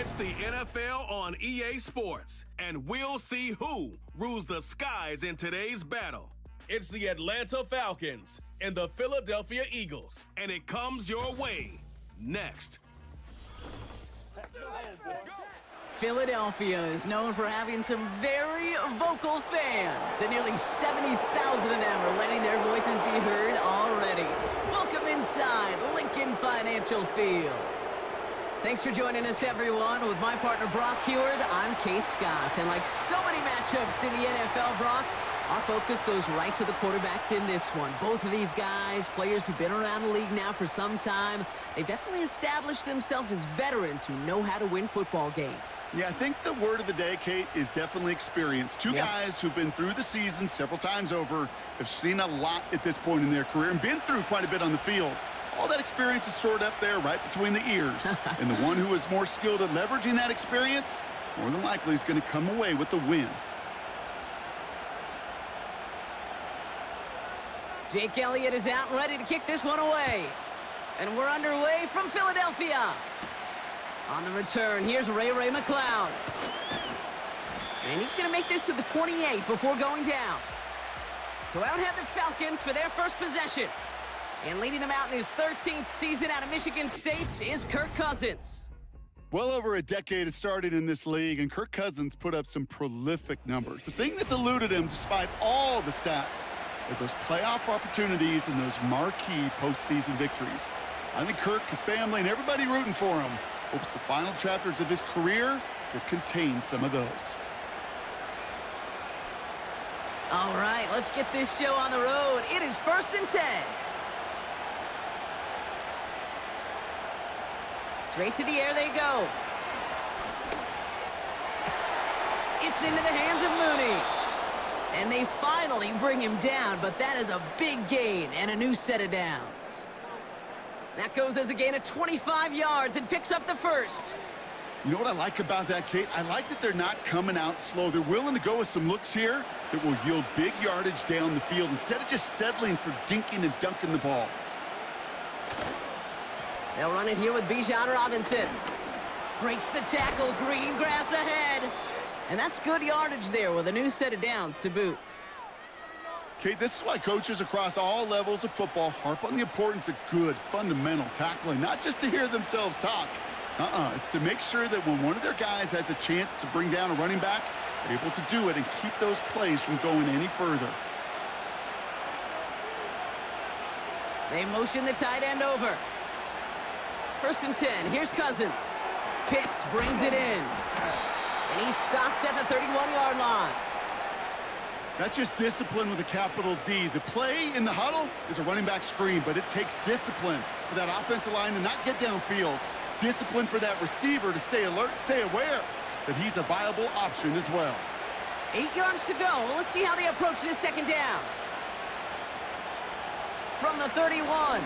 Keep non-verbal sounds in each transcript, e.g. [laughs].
It's the NFL on EA Sports, and we'll see who rules the skies in today's battle. It's the Atlanta Falcons and the Philadelphia Eagles, and it comes your way next. Philadelphia is known for having some very vocal fans, and nearly 70,000 of them are letting their voices be heard already. Welcome inside Lincoln Financial Field. Thanks for joining us, everyone. With my partner, Brock Huard, I'm Kate Scott. And like so many matchups in the NFL, Brock, our focus goes right to the quarterbacks in this one. Both of these guys, players who've been around the league now for some time, they've definitely established themselves as veterans who know how to win football games. Yeah, I think the word of the day, Kate, is definitely experience. Two yep. guys who've been through the season several times over, have seen a lot at this point in their career, and been through quite a bit on the field. All that experience is stored up there right between the ears. [laughs] and the one who is more skilled at leveraging that experience, more than likely is going to come away with the win. Jake Elliott is out and ready to kick this one away. And we're underway from Philadelphia. On the return, here's Ray Ray McCloud. And he's going to make this to the 28 before going down. So out head the Falcons for their first possession. And leading them out in his 13th season out of Michigan State is Kirk Cousins. Well over a decade has started in this league, and Kirk Cousins put up some prolific numbers. The thing that's eluded him, despite all the stats, with those playoff opportunities and those marquee postseason victories. I think Kirk, his family, and everybody rooting for him hopes the final chapters of his career will contain some of those. All right, let's get this show on the road. It is first and 10. Straight to the air they go. It's into the hands of Mooney. And they finally bring him down, but that is a big gain and a new set of downs. That goes as a gain of 25 yards and picks up the first. You know what I like about that, Kate? I like that they're not coming out slow. They're willing to go with some looks here that will yield big yardage down the field instead of just settling for dinking and dunking the ball. They'll run it here with Bijan Robinson. Breaks the tackle, green grass ahead. And that's good yardage there with a new set of downs to boot. Okay, this is why coaches across all levels of football harp on the importance of good, fundamental tackling, not just to hear themselves talk. Uh-uh, it's to make sure that when one of their guys has a chance to bring down a running back, they're able to do it and keep those plays from going any further. They motion the tight end over. First and 10, here's Cousins. Pitts brings it in. And he's stopped at the 31-yard line. That's just discipline with a capital D. The play in the huddle is a running back screen, but it takes discipline for that offensive line to not get downfield. Discipline for that receiver to stay alert, stay aware that he's a viable option as well. Eight yards to go. Well, let's see how they approach this second down. From the 31.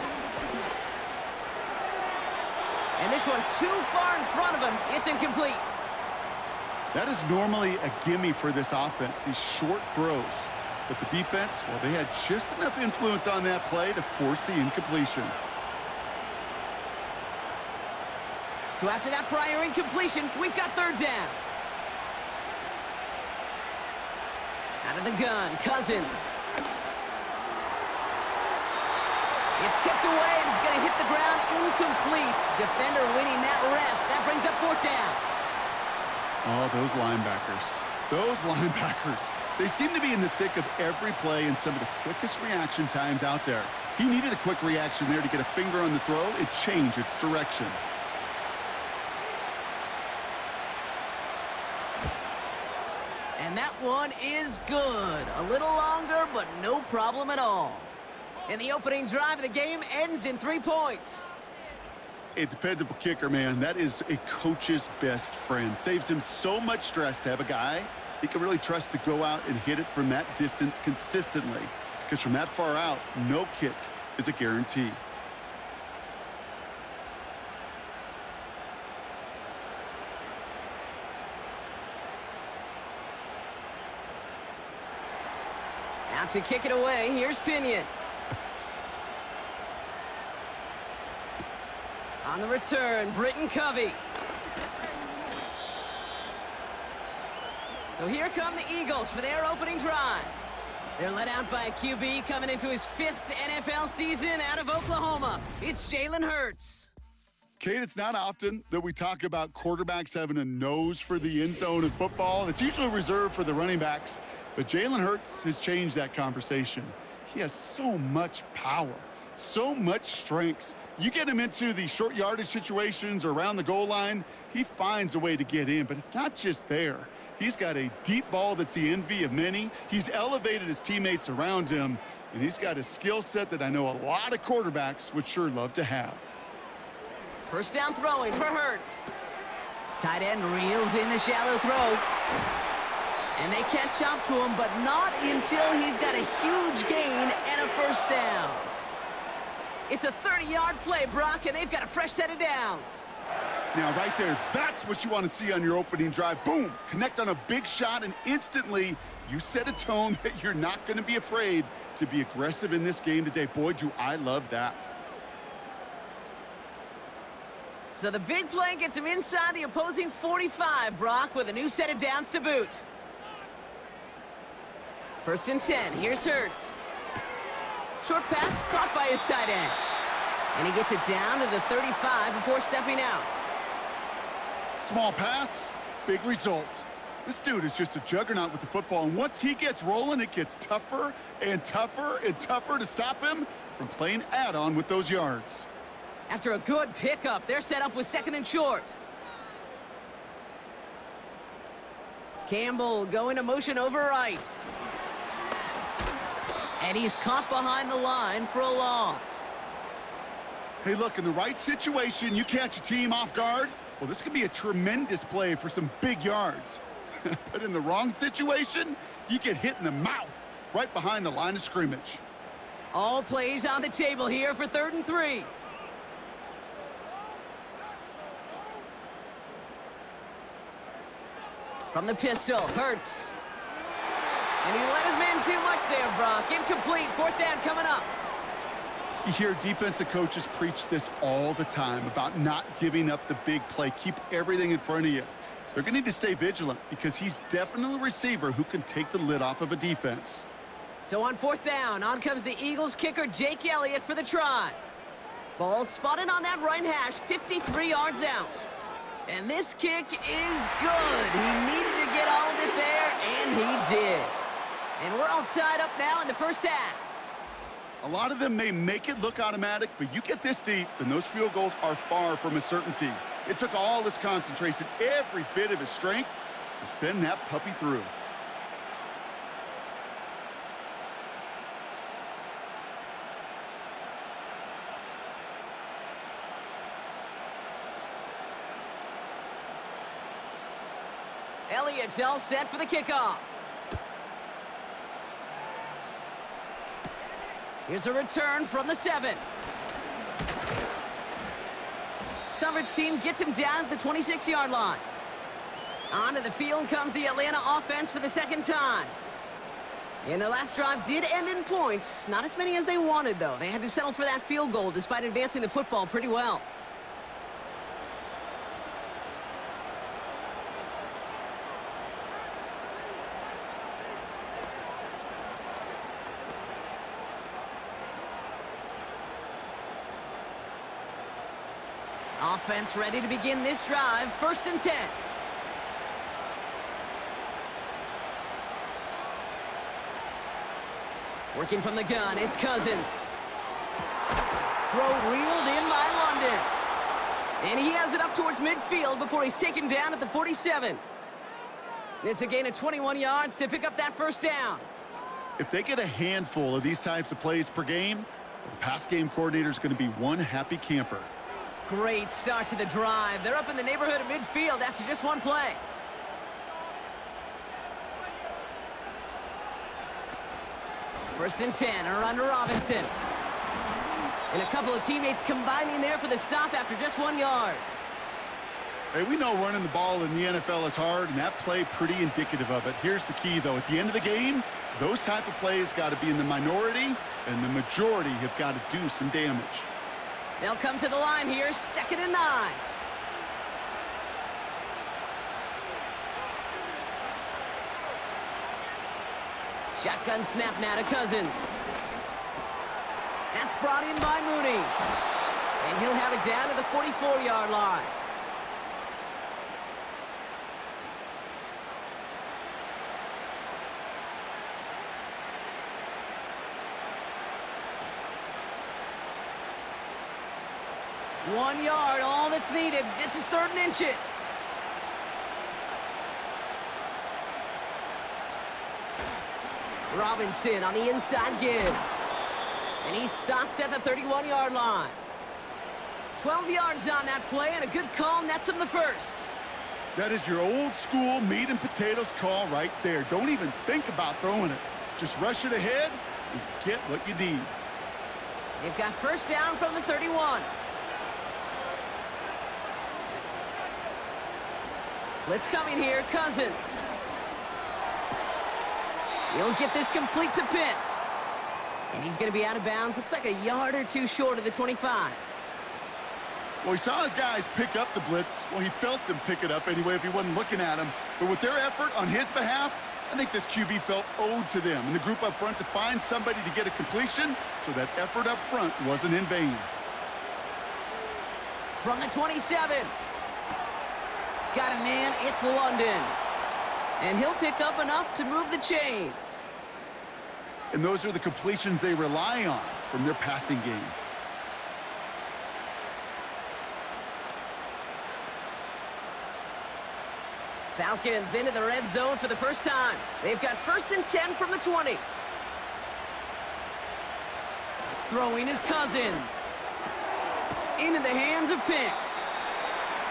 And this one too far in front of him. It's incomplete. That is normally a gimme for this offense, these short throws. But the defense, well, they had just enough influence on that play to force the incompletion. So after that prior incompletion, we've got third down. Out of the gun, Cousins. It's tipped away and it's going to hit the ground incomplete. Defender winning that rep. That brings up fourth down. Oh, those linebackers. Those [laughs] linebackers. They seem to be in the thick of every play and some of the quickest reaction times out there. He needed a quick reaction there to get a finger on the throw. It changed its direction. And that one is good. A little longer, but no problem at all. And the opening drive of the game ends in three points a dependable kicker, man. That is a coach's best friend. Saves him so much stress to have a guy he can really trust to go out and hit it from that distance consistently. Because from that far out, no kick is a guarantee. Now to kick it away, here's Pinion. On the return, Britton Covey. So here come the Eagles for their opening drive. They're led out by a QB coming into his fifth NFL season out of Oklahoma. It's Jalen Hurts. Kate, it's not often that we talk about quarterbacks having a nose for the end zone in football. It's usually reserved for the running backs, but Jalen Hurts has changed that conversation. He has so much power, so much strength. You get him into the short yardage situations around the goal line, he finds a way to get in, but it's not just there. He's got a deep ball that's the envy of many. He's elevated his teammates around him, and he's got a skill set that I know a lot of quarterbacks would sure love to have. First down throwing for Hurts. Tight end reels in the shallow throw. And they catch up to him, but not until he's got a huge gain and a first down. It's a 30-yard play, Brock, and they've got a fresh set of downs. Now, right there, that's what you want to see on your opening drive. Boom! Connect on a big shot, and instantly you set a tone [laughs] that you're not going to be afraid to be aggressive in this game today. Boy, do I love that. So the big play gets him inside the opposing 45, Brock, with a new set of downs to boot. First and 10, here's Hurts. Short pass caught by his tight end. And he gets it down to the 35 before stepping out. Small pass, big result. This dude is just a juggernaut with the football, and once he gets rolling, it gets tougher and tougher and tougher to stop him from playing add-on with those yards. After a good pickup, they're set up with second and short. Campbell going to motion over right. And he's caught behind the line for a loss. Hey, look, in the right situation, you catch a team off guard, well, this could be a tremendous play for some big yards. [laughs] but in the wrong situation, you get hit in the mouth right behind the line of scrimmage. All plays on the table here for third and three. From the pistol, Hurts. And he let his man too much there, Brock. Incomplete, fourth down coming up. You hear defensive coaches preach this all the time about not giving up the big play. Keep everything in front of you. They're going to need to stay vigilant because he's definitely a receiver who can take the lid off of a defense. So on fourth down, on comes the Eagles kicker Jake Elliott for the try. Ball spotted on that right hash, 53 yards out. And this kick is good. He needed to get all of it there, and he did. And we're all tied up now in the first half. A lot of them may make it look automatic, but you get this deep, and those field goals are far from a certainty. It took all his concentration, every bit of his strength, to send that puppy through. Elliott's all set for the kickoff. Here's a return from the seven. Coverage team gets him down at the 26-yard line. Onto the field comes the Atlanta offense for the second time. And their last drive did end in points. Not as many as they wanted, though. They had to settle for that field goal despite advancing the football pretty well. Offense ready to begin this drive. First and 10. Working from the gun, it's Cousins. Throw reeled in by London. And he has it up towards midfield before he's taken down at the 47. It's a gain of 21 yards to pick up that first down. If they get a handful of these types of plays per game, the pass game coordinator is going to be one happy camper. Great start to the drive. They're up in the neighborhood of midfield after just one play. First and 10, around to Robinson. And a couple of teammates combining there for the stop after just one yard. Hey, we know running the ball in the NFL is hard, and that play pretty indicative of it. Here's the key, though. At the end of the game, those type of plays got to be in the minority, and the majority have got to do some damage. They'll come to the line here, second and nine. Shotgun snap now to Cousins. That's brought in by Mooney. And he'll have it down to the 44-yard line. One yard, all that's needed. This is third and inches. Robinson on the inside give. And he's stopped at the 31-yard line. 12 yards on that play, and a good call nets him the first. That is your old school meat and potatoes call right there. Don't even think about throwing it. Just rush it ahead and get what you need. They've got first down from the 31. Blitz in here, Cousins. He'll get this complete to Pitts. And he's going to be out of bounds. Looks like a yard or two short of the 25. Well, he saw his guys pick up the blitz. Well, he felt them pick it up anyway if he wasn't looking at him. But with their effort on his behalf, I think this QB felt owed to them and the group up front to find somebody to get a completion so that effort up front wasn't in vain. From the 27. Got a man, it's London. And he'll pick up enough to move the chains. And those are the completions they rely on from their passing game. Falcons into the red zone for the first time. They've got first and 10 from the 20. Throwing his Cousins. Into the hands of Pitts.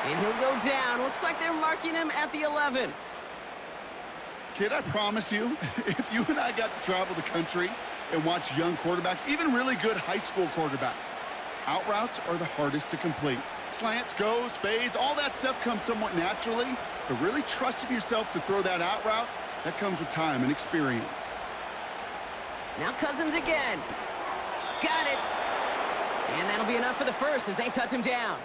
And he'll go down. Looks like they're marking him at the 11. Kid, I promise you, [laughs] if you and I got to travel the country and watch young quarterbacks, even really good high school quarterbacks, out routes are the hardest to complete. Slants, goes, fades, all that stuff comes somewhat naturally, but really trusting yourself to throw that out route, that comes with time and experience. Now Cousins again. Got it. And that'll be enough for the first as they touch him down.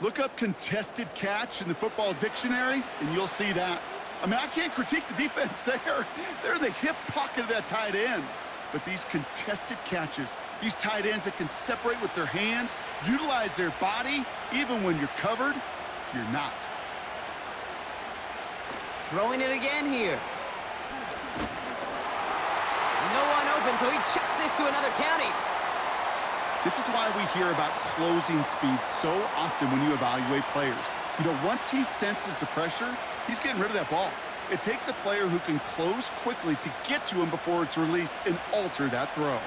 Look up contested catch in the football dictionary, and you'll see that. I mean, I can't critique the defense [laughs] there. They're in the hip pocket of that tight end. But these contested catches, these tight ends that can separate with their hands, utilize their body, even when you're covered, you're not. Throwing it again here. No one open, so he chucks this to another county. This is why we hear about closing speed so often when you evaluate players. You know, once he senses the pressure, he's getting rid of that ball. It takes a player who can close quickly to get to him before it's released and alter that throw.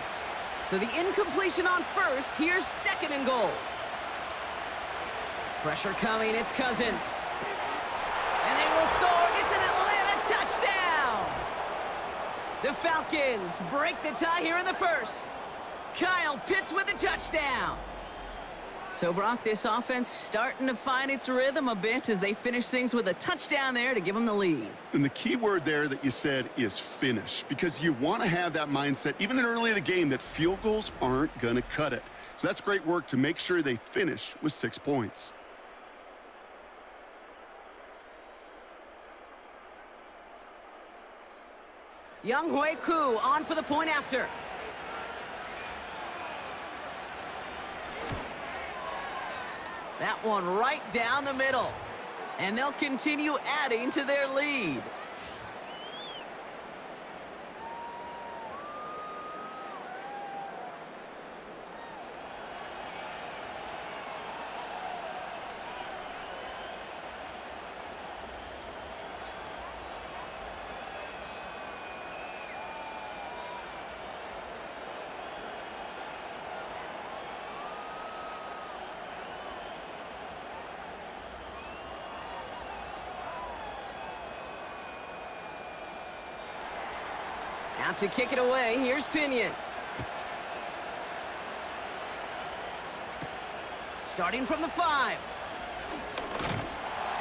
So the incompletion on first. Here's second and goal. Pressure coming. It's Cousins. And they will score. It's an Atlanta touchdown. The Falcons break the tie here in the first. Kyle Pitts with a touchdown. So, Brock, this offense starting to find its rhythm a bit as they finish things with a touchdown there to give them the lead. And the key word there that you said is finish, because you want to have that mindset, even in early in the game, that field goals aren't going to cut it. So that's great work to make sure they finish with six points. Younghoe Koo on for the point after. That one right down the middle. And they'll continue adding to their lead. Out to kick it away. Here's Pinion. Starting from the five.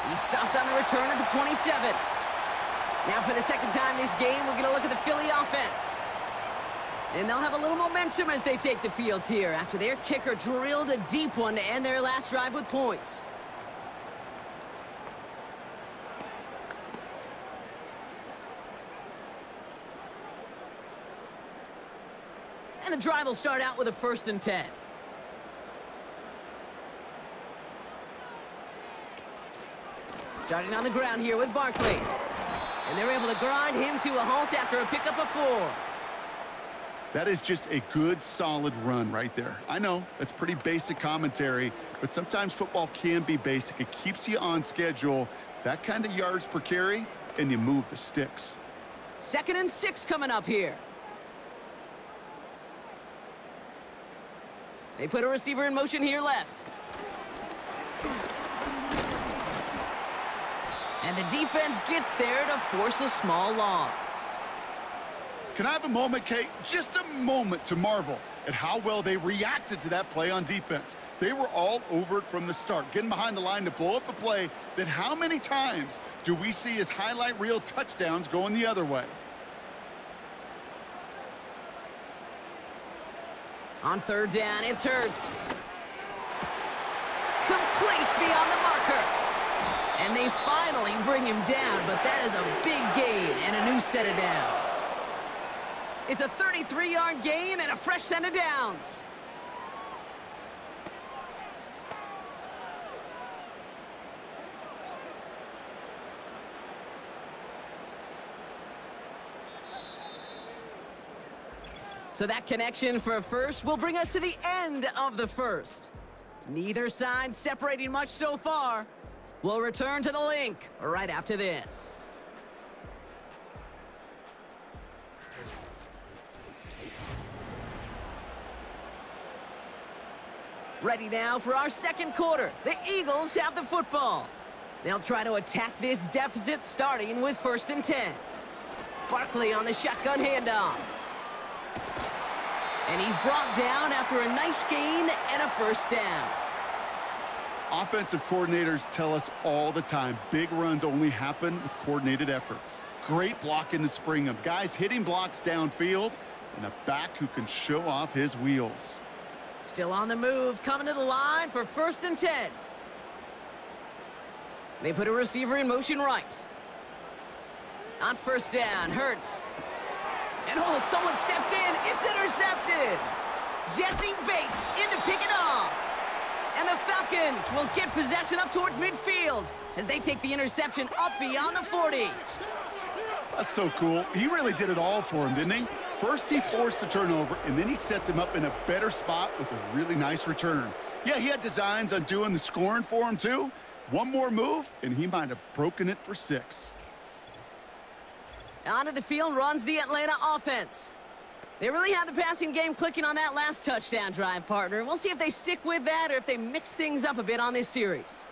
He stopped on the return at the 27. Now for the second time this game, we're going to look at the Philly offense. And they'll have a little momentum as they take the field here after their kicker drilled a deep one to end their last drive with points. And the drive will start out with a first and 10. Starting on the ground here with Barkley. And they're able to grind him to a halt after a pickup of four. That is just a good, solid run right there. I know, that's pretty basic commentary, but sometimes football can be basic. It keeps you on schedule, that kind of yards per carry, and you move the sticks. Second and six coming up here. They put a receiver in motion here left. And the defense gets there to force a small loss. Can I have a moment, Kate? Just a moment to marvel at how well they reacted to that play on defense. They were all over it from the start, getting behind the line to blow up a play that how many times do we see as highlight reel touchdowns going the other way? On third down, it's Hurts. Complete beyond the marker. And they finally bring him down, but that is a big gain and a new set of downs. It's a 33-yard gain and a fresh set of downs. So that connection for first will bring us to the end of the first. Neither side separating much so far. We'll return to the link right after this. Ready now for our second quarter. The Eagles have the football. They'll try to attack this deficit starting with first and 10. Barkley on the shotgun handoff. And he's brought down after a nice gain and a first down. Offensive coordinators tell us all the time, big runs only happen with coordinated efforts. Great blocking to spring them. Guys hitting blocks downfield, and a back who can show off his wheels. Still on the move, coming to the line for first and 10. They put a receiver in motion right. On first down, Hurts. And oh, someone stepped in. It's intercepted. Jessie Bates in to pick it off. And the Falcons will get possession up towards midfield as they take the interception up beyond the 40. That's so cool. He really did it all for him, didn't he? First he forced the turnover, and then he set them up in a better spot with a really nice return. Yeah, he had designs on doing the scoring for him, too. One more move, and he might have broken it for six. Onto the field runs the Atlanta offense. They really had the passing game clicking on that last touchdown drive, partner. We'll see if they stick with that or if they mix things up a bit on this series.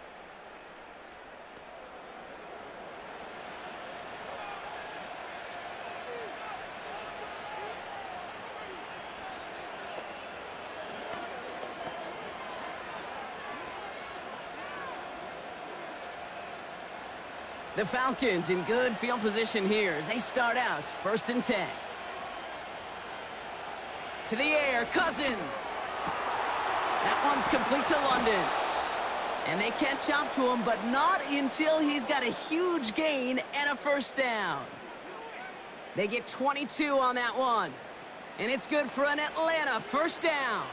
The Falcons in good field position here as they start out first and 10. To the air, Cousins. That one's complete to London. And they catch up to him, but not until he's got a huge gain and a first down. They get 22 on that one. And it's good for an Atlanta first down.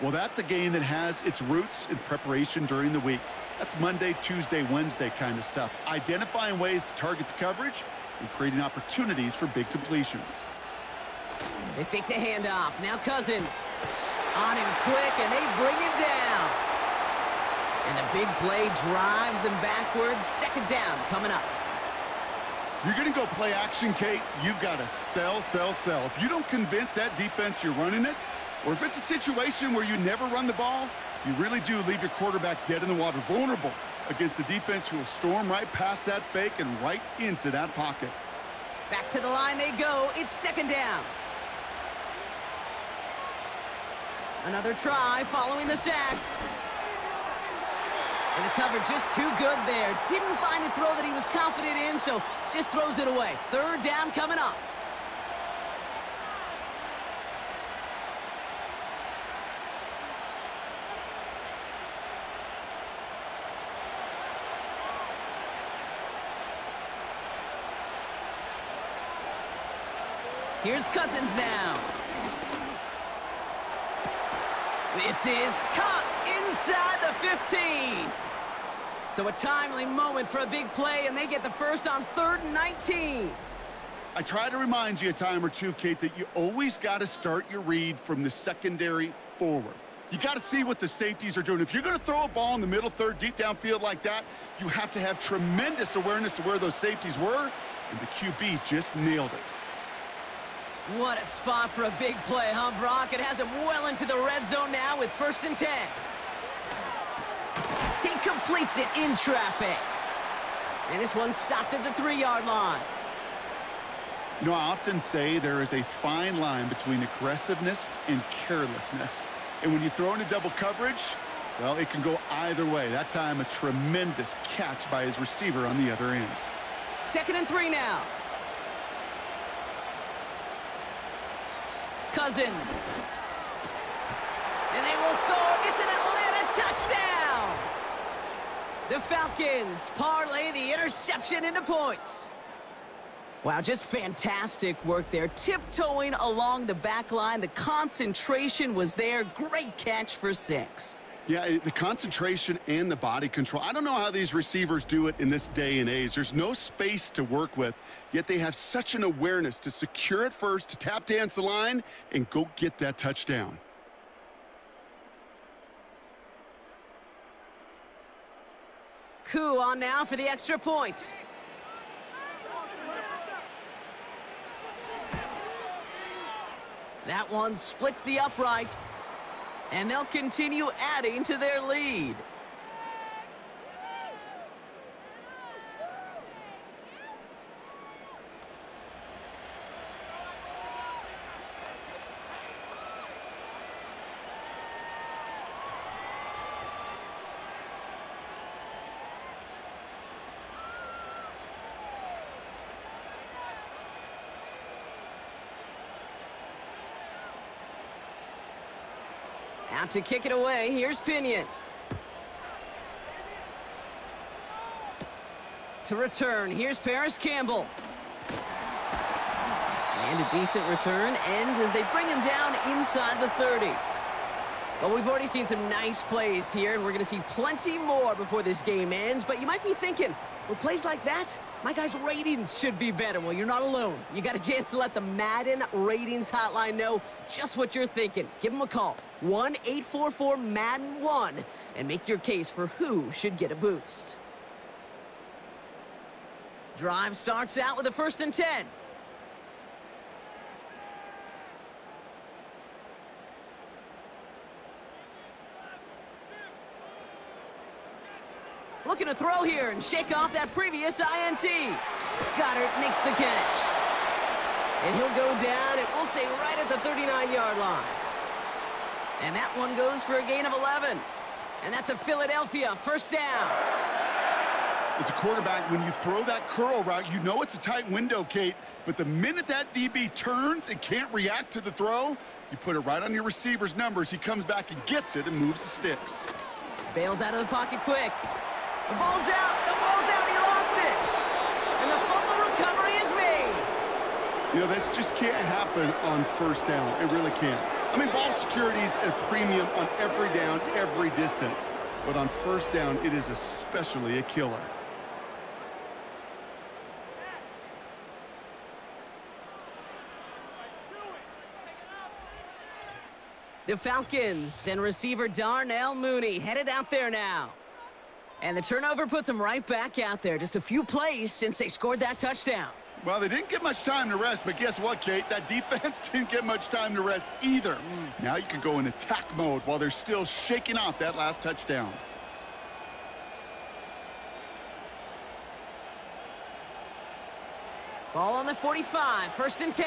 Well, that's a game that has its roots in preparation during the week. That's Monday, Tuesday, Wednesday kind of stuff. Identifying ways to target the coverage and creating opportunities for big completions. They fake the handoff. Now Cousins. On him quick, and they bring him down. And the big play drives them backwards. Second down coming up. You're going to go play action, Kate. You've got to sell, sell, sell. If you don't convince that defense you're running it, or if it's a situation where you never run the ball, you really do leave your quarterback dead in the water, vulnerable against a defense who will storm right past that fake and right into that pocket. Back to the line they go. It's second down. Another try following the sack. And the cover just too good there. Didn't find a throw that he was confident in, so just throws it away. Third down coming up. Here's Cousins now. This is caught inside the 15. So a timely moment for a big play, and they get the first on third and 19. I try to remind you a time or two, Kate, that you always got to start your read from the secondary forward. You got to see what the safeties are doing. If you're going to throw a ball in the middle third, deep downfield like that, you have to have tremendous awareness of where those safeties were, and the QB just nailed it. What a spot for a big play, huh, Brock? It has him well into the red zone now with first and 10. He completes it in traffic. And this one stopped at the three-yard line. You know, I often say there is a fine line between aggressiveness and carelessness. And when you throw into double coverage, well, it can go either way. That time, a tremendous catch by his receiver on the other end. Second and three now. Cousins. And they will score. It's an Atlanta touchdown. The Falcons parlay the interception into points. Wow, just fantastic work there. Tiptoeing along the back line. The concentration was there. Great catch for six. Yeah, the concentration and the body control. I don't know how these receivers do it in this day and age. There's no space to work with, yet they have such an awareness to secure it first, to tap dance the line, and go get that touchdown. Koo on now for the extra point. That one splits the uprights. And they'll continue adding to their lead. Out to kick it away. Here's Pinion. To return. Here's Parris Campbell. And a decent return ends as they bring him down inside the 30. Well, we've already seen some nice plays here, and we're going to see plenty more before this game ends. But you might be thinking, with plays like that, my guys' ratings should be better. Well, you're not alone. You got a chance to let the Madden Ratings Hotline know just what you're thinking. Give them a call, 1-844-MADDEN-1, and make your case for who should get a boost. Drive starts out with a first and 10. Looking to throw here and shake off that previous INT. Goedert makes the catch. And he'll go down, and we'll say right at the 39-yard line. And that one goes for a gain of 11. And that's a Philadelphia first down. As a quarterback, when you throw that curl route, you know it's a tight window, Kate. But the minute that DB turns and can't react to the throw, you put it right on your receiver's numbers. He comes back and gets it and moves the sticks. Bails out of the pocket quick. The ball's out. The ball's out. He lost it. And the fumble recovery is made. You know, this just can't happen on first down. It really can't. I mean, ball security is a premium on every down, every distance. But on first down, it is especially a killer. The Falcons and receiver Darnell Mooney headed out there now. And the turnover puts them right back out there. Just a few plays since they scored that touchdown. Well, they didn't get much time to rest, but guess what, Kate? That defense [laughs] didn't get much time to rest either. Mm. Now you can go in attack mode while they're still shaking off that last touchdown. Ball on the 45, first and 10.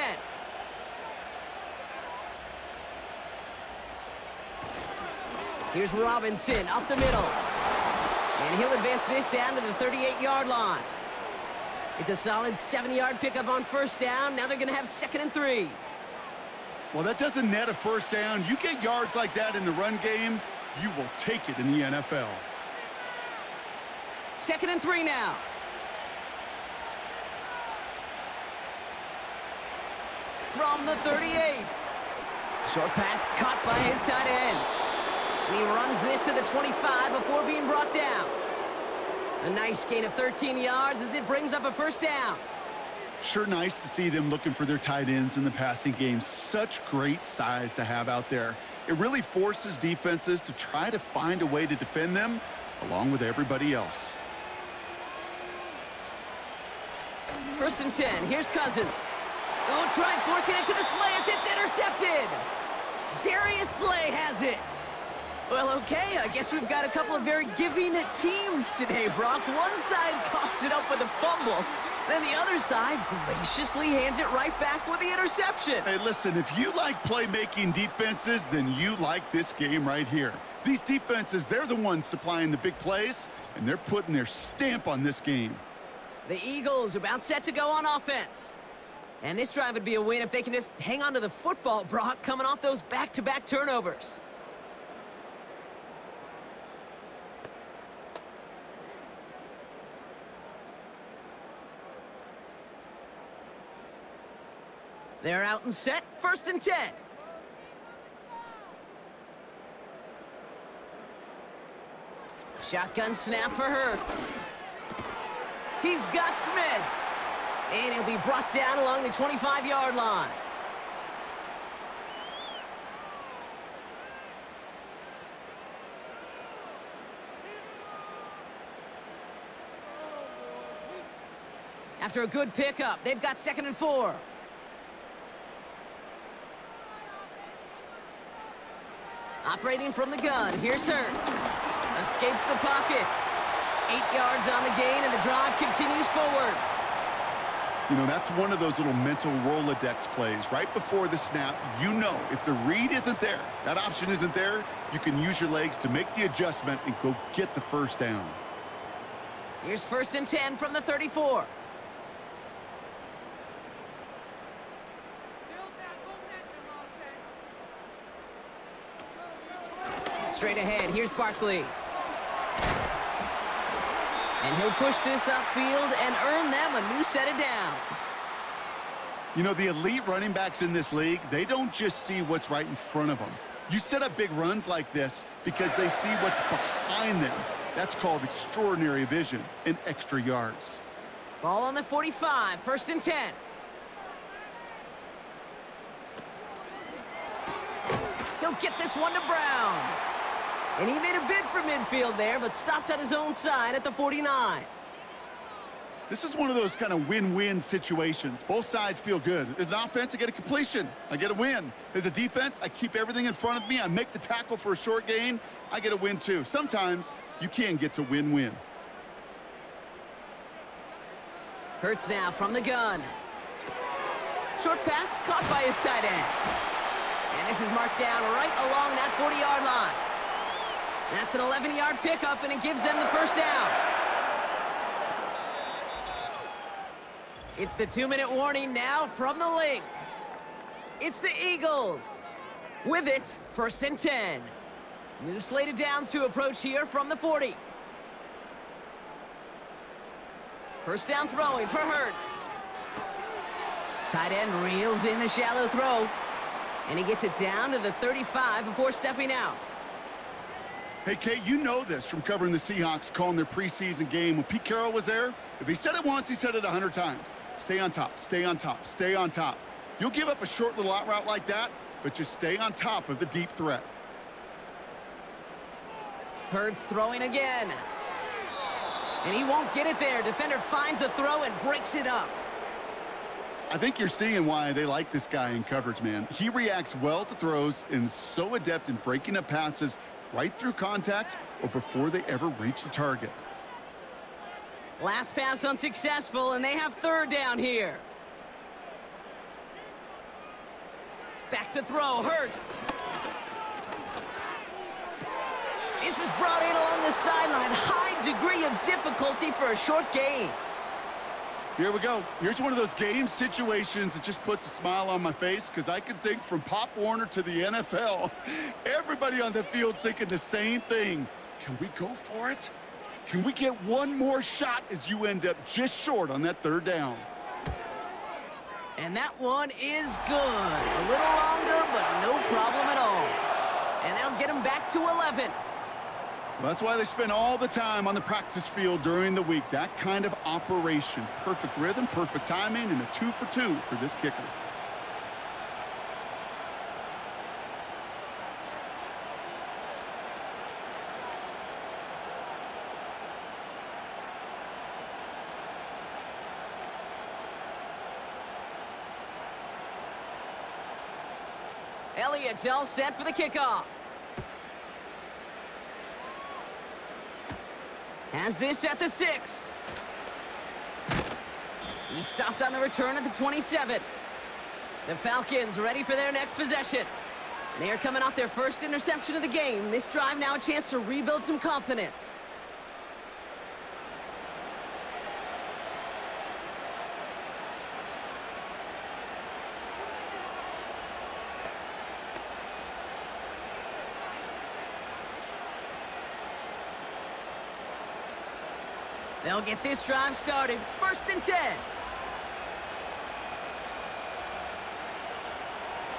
Here's Robinson up the middle. And he'll advance this down to the 38-yard line. It's a solid 70-yard pickup on first down. Now they're going to have second and three. Well, that doesn't net a first down. You get yards like that in the run game, you will take it in the NFL. Second and three now. From the 38. Short pass caught by his tight end. And he runs this to the 25 before being brought down. A nice gain of 13 yards as it brings up a first down. Sure nice to see them looking for their tight ends in the passing game. Such great size to have out there. It really forces defenses to try to find a way to defend them along with everybody else. First and 10. Here's Cousins. Oh, try forcing it to the slant. It's intercepted. Darius Slay has it. Well, okay, I guess we've got a couple of very giving teams today, Brock. One side [laughs] coughs it up with a fumble, then the other side graciously hands it right back with the interception. Hey, listen, if you like playmaking defenses, then you like this game right here. These defenses, they're the ones supplying the big plays, and they're putting their stamp on this game. The Eagles about set to go on offense. And this drive would be a win if they can just hang on to the football, Brock, coming off those back-to-back -back turnovers. They're out and set, first and 10. Shotgun snap for Hurts. He's got Smith. And he'll be brought down along the 25-yard line. After a good pickup, they've got second and four. Operating from the gun, here's Hurts. Escapes the pocket. Eight yards on the gain, and the drive continues forward. You know, that's one of those little mental Rolodex plays. Right before the snap, you know if the read isn't there, that option isn't there, you can use your legs to make the adjustment and go get the first down. Here's first and 10 from the 34. Straight ahead, here's Barkley. And he'll push this upfield and earn them a new set of downs. You know, the elite running backs in this league, they don't just see what's right in front of them. You set up big runs like this because they see what's behind them. That's called extraordinary vision and extra yards. Ball on the 45, first and 10. He'll get this one to Brown. And he made a bid for midfield there, but stopped on his own side at the 49. This is one of those kind of win-win situations. Both sides feel good. As an offense, I get a completion. I get a win. As a defense, I keep everything in front of me. I make the tackle for a short gain. I get a win, too. Sometimes you can get to win-win. Hurts now from the gun. Short pass caught by his tight end. And this is marked down right along that 40-yard line. That's an 11-yard pickup, and it gives them the first down. It's the two-minute warning now from the link. It's the Eagles. With it, first and 10. New slated downs to approach here from the 40. First down throwing for Hurts. Tight end reels in the shallow throw. And he gets it down to the 35 before stepping out. Hey, Kate, you know this from covering the Seahawks, calling their preseason game. When Pete Carroll was there, if he said it once, he said it a hundred times. Stay on top, stay on top, stay on top. You'll give up a short little out route like that, but just stay on top of the deep threat. Hurts throwing again. And he won't get it there. Defender finds a throw and breaks it up. I think you're seeing why they like this guy in coverage, man. He reacts well to throws and is so adept in breaking up passes right through contact or before they ever reach the target. Last pass unsuccessful, and they have third down here. Back to throw, Hurts. This is brought in along the sideline. High degree of difficulty for a short gain. Here we go. Here's one of those game situations that just puts a smile on my face because I can think from Pop Warner to the NFL, [laughs] everybody on the field thinking the same thing. Can we go for it? Can we get one more shot as you end up just short on that third down? And that one is good. A little longer, but no problem at all. And that'll get them back to 11. That's why they spend all the time on the practice field during the week. That kind of operation. Perfect rhythm, perfect timing, and a two for two for this kicker. Elliott's all set for the kickoff. Has this at the six. He stopped on the return at the 27. The Falcons ready for their next possession. They are coming off their first interception of the game. This drive now a chance to rebuild some confidence. They'll get this drive started. First and 10.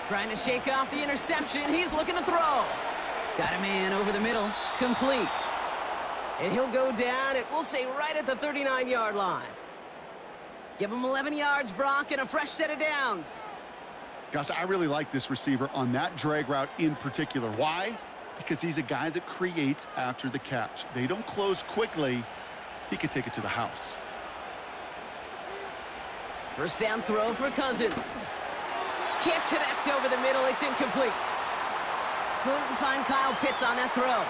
Trying to shake off the interception. He's looking to throw. Got a man over the middle. Complete. And he'll go down, it will say right at the 39-yard line. Give him 11 yards, Brock, and a fresh set of downs. Gosh, I really like this receiver on that drag route in particular. Why? Because he's a guy that creates after the catch. They don't close quickly. He could take it to the house. First down throw for Cousins. Can't connect over the middle. It's incomplete. Couldn't find Kyle Pitts on that throw.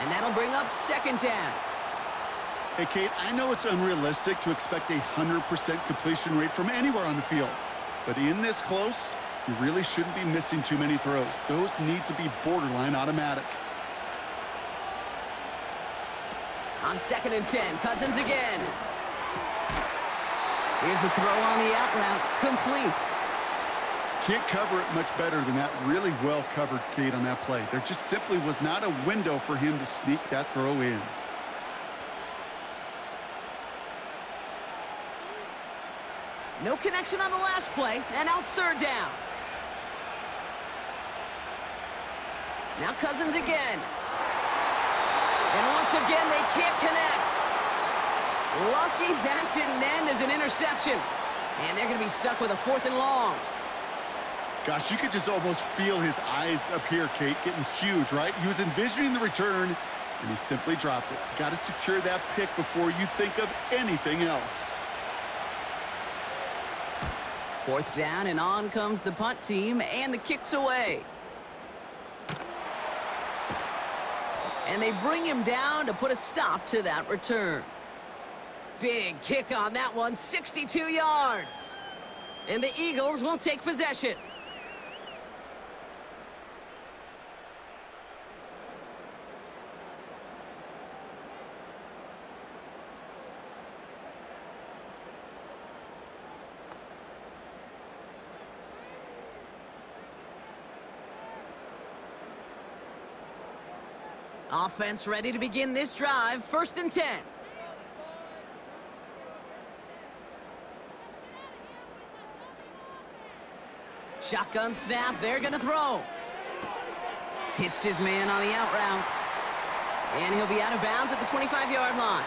And that'll bring up second down. Hey, Kate, I know it's unrealistic to expect a 100% completion rate from anywhere on the field. But in this close, you really shouldn't be missing too many throws. Those need to be borderline automatic. On second and 10, Cousins again. Here's a throw on the out route. Complete. Can't cover it much better than that really well covered Kate on that play. There just simply was not a window for him to sneak that throw in. No connection on the last play, and it's third down. Now Cousins again. And once again, they can't connect. Lucky that didn't end as an interception. And they're going to be stuck with a fourth and long. Gosh, you could just almost feel his eyes up here, Kate, getting huge, right? He was envisioning the return, and he simply dropped it. Got to secure that pick before you think of anything else. Fourth down, and on comes the punt team, and the kick's away. And they bring him down to put a stop to that return. Big kick on that one, 62 yards. And the Eagles will take possession. Offense ready to begin this drive. First and 10. Shotgun snap. They're to throw. Hits his man on the out route. And he'll be out of bounds at the 25-yard line.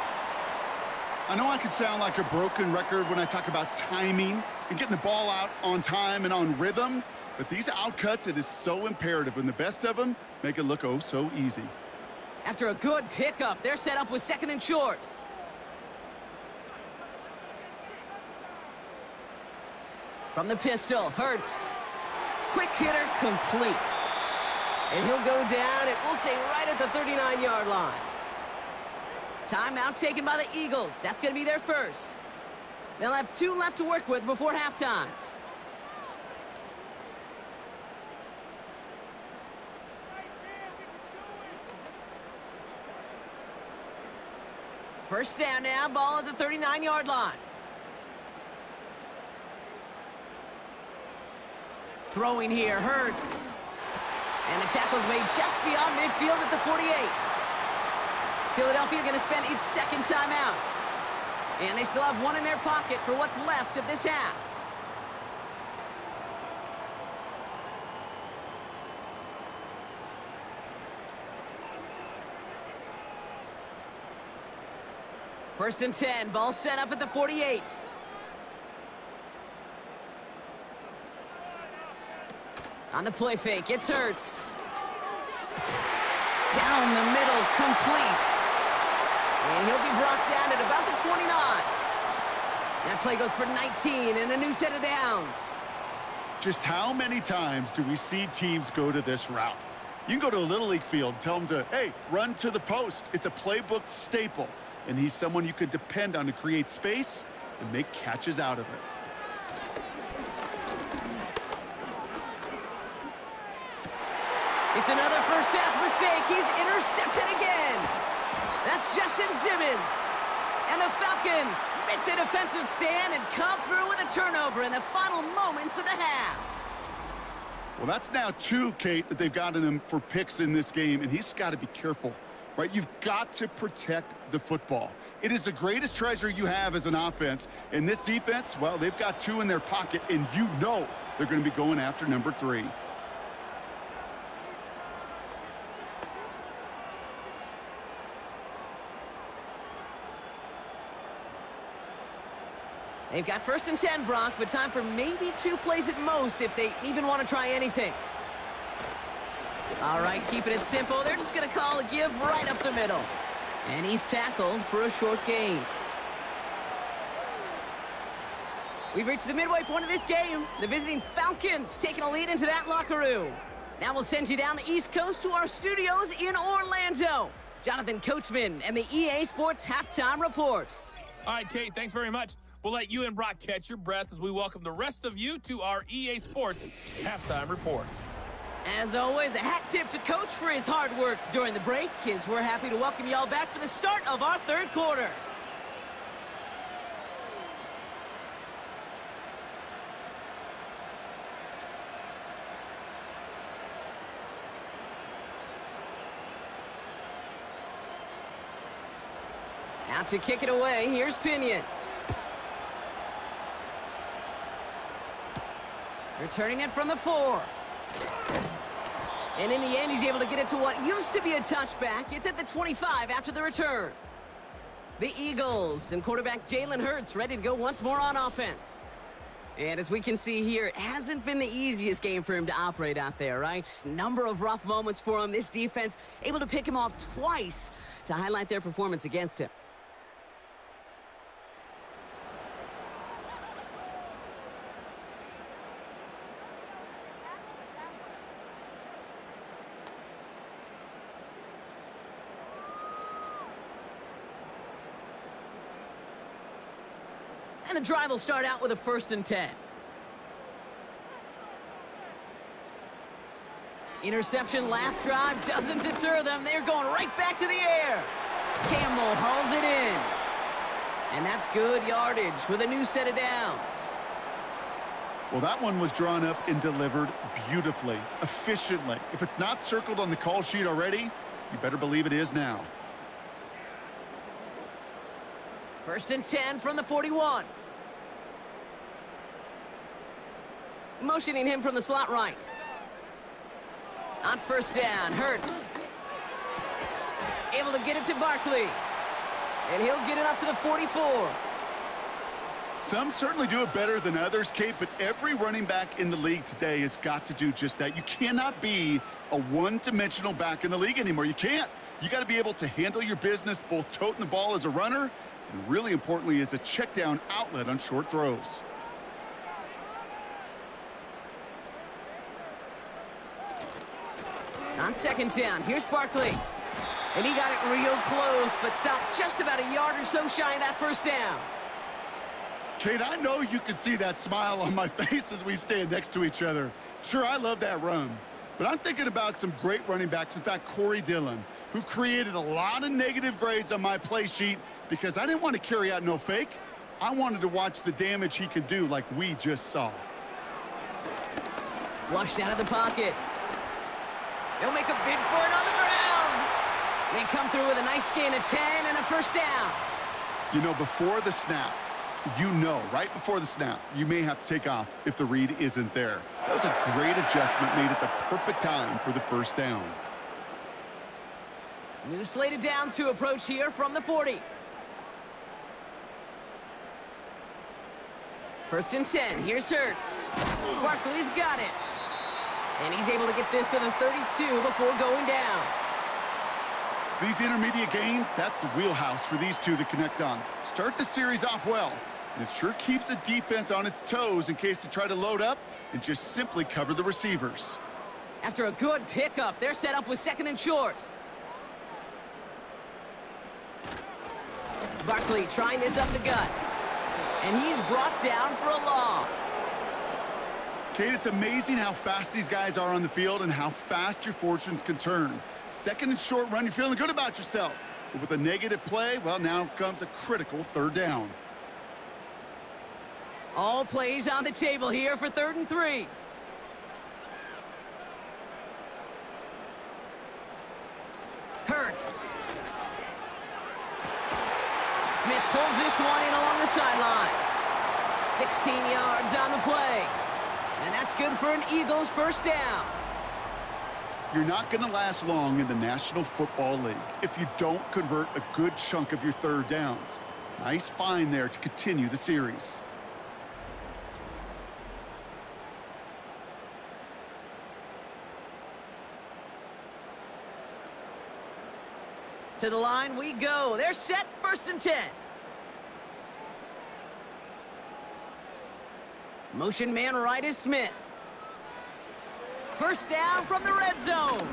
I know I could sound like a broken record when I talk about timing and getting the ball out on time and on rhythm, but these outcuts, it is so imperative, and the best of them make it look oh so easy. After a good pickup, they're set up with second and short. From the pistol, Hurts. Quick hitter, complete. And he'll go down, it will say right at the 39-yard line. Timeout taken by the Eagles. That's going to be their first. They'll have two left to work with before halftime. First down now, ball at the 39-yard line. Throwing here, Hurts. And the tackle's made just beyond midfield at the 48. Philadelphia going to spend its second timeout. And they still have one in their pocket for what's left of this half. First and 10, ball set up at the 48. On the play fake, it's Hurts. Down the middle, complete. And he'll be brought down at about the 29. That play goes for 19 and a new set of downs. Just how many times do we see teams go to this route? You can go to a Little League field, tell them to, hey, run to the post. It's a playbook staple, and he's someone you could depend on to create space and make catches out of it. It's another first half mistake. He's intercepted again. That's Justin Simmons. And the Falcons make the defensive stand and come through with a turnover in the final moments of the half. Well, that's now two, Kate, that they've gotten him for picks in this game, and he's got to be careful, right? You've got to protect the football. It is the greatest treasure you have as an offense. And this defense, well, they've got two in their pocket, and you know they're going to be going after number three. They've got first and 10, Brock, but time for maybe two plays at most if they even want to try anything. All right, keeping it simple. They're just going to call a give right up the middle. And he's tackled for a short gain. We've reached the midway point of this game. The visiting Falcons taking a lead into that locker room. Now we'll send you down the East Coast to our studios in Orlando. Jonathan Coachman and the EA Sports Halftime Report. All right, Kate, thanks very much. We'll let you and Brock catch your breath as we welcome the rest of you to our EA Sports halftime report. As always, a hat tip to Coach for his hard work during the break, as we're happy to welcome y'all back for the start of our third quarter. Out to kick it away, here's Pinion. Returning it from the four. And in the end, he's able to get it to what used to be a touchback. It's at the 25 after the return. The Eagles and quarterback Jalen Hurts ready to go once more on offense. And as we can see here, it hasn't been the easiest game for him to operate out there, right? Number of rough moments for him. This defense able to pick him off twice to highlight their performance against him. And the drive will start out with a first and 10. Interception last drive doesn't deter them. They're going right back to the air. Campbell hauls it in. And that's good yardage with a new set of downs. Well, that one was drawn up and delivered beautifully, efficiently. If it's not circled on the call sheet already, you better believe it is now. First and 10 from the 41. Motioning him from the slot right. On first down, Hurts. Able to get it to Barkley. And he'll get it up to the 44. Some certainly do it better than others, Kate, but every running back in the league today has got to do just that. You cannot be a one-dimensional back in the league anymore. You can't. You got to be able to handle your business, both toting the ball as a runner and really importantly as a check down outlet on short throws. On second down, here's Barkley. And he got it real close, but stopped just about a yard or so shy of that first down. Kate, I know you can see that smile on my [laughs] face as we stand next to each other. Sure, I love that run. But I'm thinking about some great running backs. In fact, Corey Dillon, who created a lot of negative grades on my play sheet because I didn't want to carry out no fake. I wanted to watch the damage he could do like we just saw. Flushed out of the pocket. He'll make a bid for it on the ground. They come through with a nice gain of 10 and a first down. You know, before the snap, you know, right before the snap, you may have to take off if the read isn't there. That was a great adjustment made at the perfect time for the first down. New slate of downs to approach here from the 40. First and 10, here's Hurts. Barkley's got it. And he's able to get this to the 32 before going down. These intermediate gains, that's the wheelhouse for these two to connect on. Start the series off well, and it sure keeps a defense on its toes in case they try to load up and just simply cover the receivers. After a good pickup, they're set up with second and short. Barkley trying this up the gut. And he's brought down for a loss. Kate, it's amazing how fast these guys are on the field and how fast your fortunes can turn. Second and short run, you're feeling good about yourself. But with a negative play, well, now comes a critical third down. All plays on the table here for third and three. Hurts. Smith pulls this one in along the sideline. 16 yards on the play. And that's good for an Eagles first down. You're not going to last long in the National Football League if you don't convert a good chunk of your third downs. Nice find there to continue the series. To the line we go. They're set first and 10. Motion man right is Smith. First down from the red zone.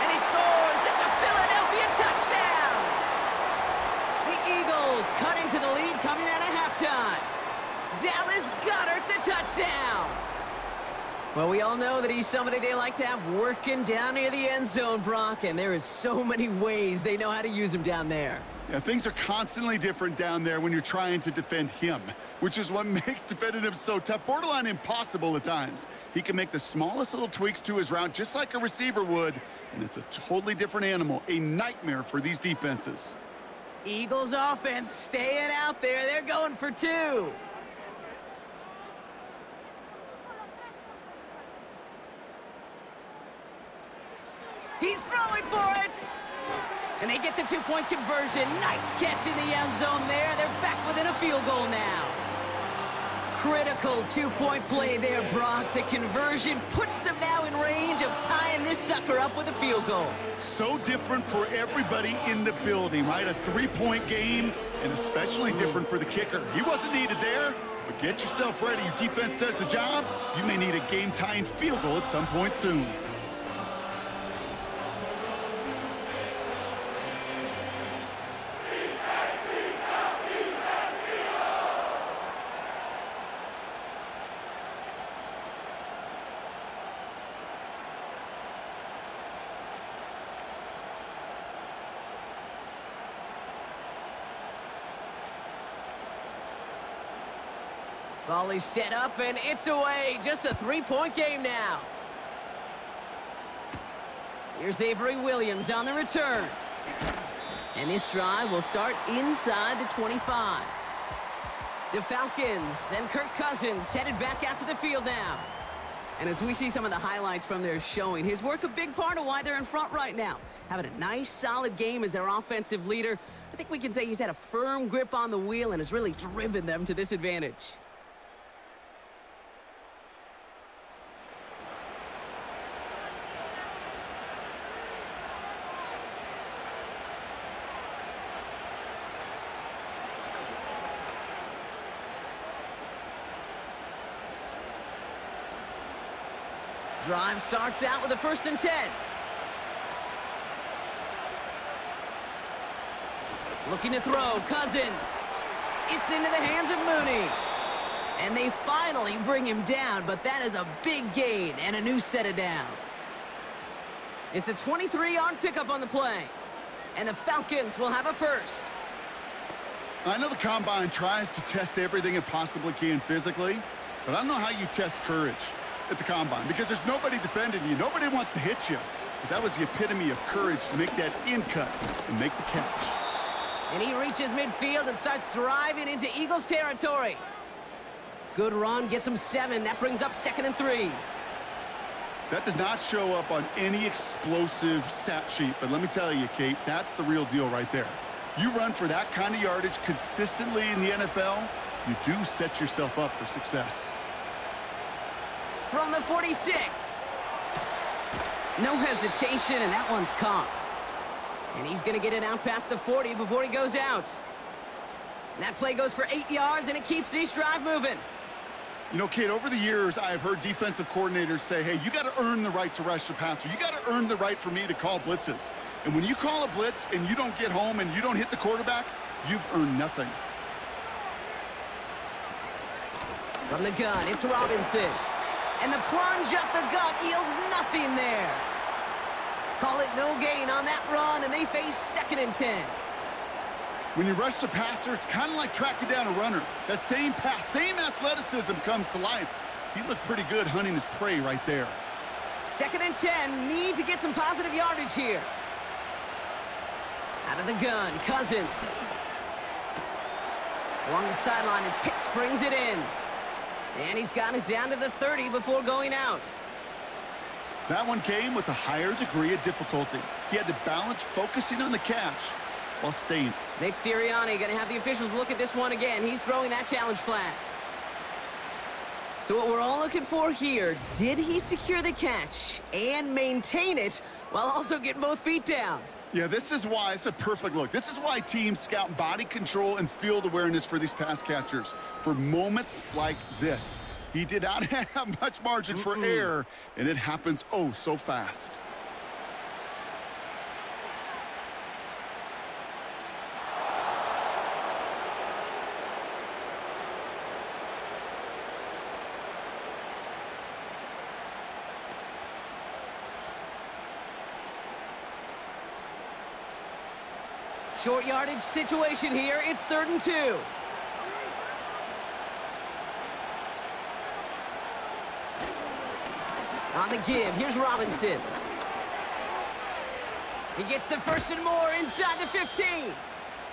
And he scores. It's a Philadelphia touchdown. The Eagles cut into the lead coming out of halftime. Dallas Goedert the touchdown. Well, we all know that he's somebody they like to have working down near the end zone, Brock, and there is so many ways they know how to use him down there. Yeah, things are constantly different down there when you're trying to defend him, which is what [laughs] makes defending him so tough, borderline impossible at times. He can make the smallest little tweaks to his route just like a receiver would, and it's a totally different animal, a nightmare for these defenses. Eagles offense staying out there. They're going for two. He's throwing for it. And they get the two-point conversion. Nice catch in the end zone there. They're back within a field goal now. Critical two-point play there, Brock. The conversion puts them now in range of tying this sucker up with a field goal. So different for everybody in the building, right? A three-point game, and especially different for the kicker. He wasn't needed there, but get yourself ready. Your defense does the job. You may need a game-tying field goal at some point soon. Set up, and it's away. Just a three-point game now. Here's Avery Williams on the return. And this drive will start inside the 25. The Falcons and Kirk Cousins headed back out to the field now. And as we see some of the highlights from their showing, his work a big part of why they're in front right now. Having a nice, solid game as their offensive leader. I think we can say he's had a firm grip on the wheel and has really driven them to this advantage. Drive starts out with a first and 10. Looking to throw, Cousins. It's into the hands of Mooney. And they finally bring him down, but that is a big gain and a new set of downs. It's a 23-yard pickup on the play. And the Falcons will have a first. I know the Combine tries to test everything it possibly can physically, but I don't know how you test courage at the Combine because there's nobody defending you. Nobody wants to hit you. But that was the epitome of courage to make that in cut and make the catch. And he reaches midfield and starts driving into Eagles territory. Good run, gets him seven. That brings up second and three. That does not show up on any explosive stat sheet, but let me tell you, Kate, that's the real deal right there. You run for that kind of yardage consistently in the NFL, you do set yourself up for success. From the 46. No hesitation, and that one's caught. And he's going to get it out past the 40 before he goes out. And that play goes for eight yards, and it keeps this drive moving. You know, kid, over the years, I have heard defensive coordinators say, hey, you got to earn the right to rush the passer. You got to earn the right for me to call blitzes. And when you call a blitz and you don't get home and you don't hit the quarterback, you've earned nothing. From the gun, it's Robinson. And the plunge up the gut yields nothing there. Call it no gain on that run, and they face second and 10. When you rush the passer, it's kind of like tracking down a runner. That same pass, same athleticism comes to life. He looked pretty good hunting his prey right there. Second and 10, need to get some positive yardage here. Out of the gun, Cousins. Along the sideline, and Pitts brings it in. And he's got it down to the 30 before going out. That one came with a higher degree of difficulty. He had to balance focusing on the catch while staying. Nick Sirianni going to have the officials look at this one again. He's throwing that challenge flat. So what we're all looking for here, did he secure the catch and maintain it while also getting both feet down? Yeah, this is why it's a perfect look. This is why teams scout body control and field awareness for these pass catchers. For moments like this. He did not [laughs] have much margin for mm -mm. error, and it happens oh so fast. Short yardage situation here. It's third and two. On the give, here's Robinson. He gets the first and more inside the 15.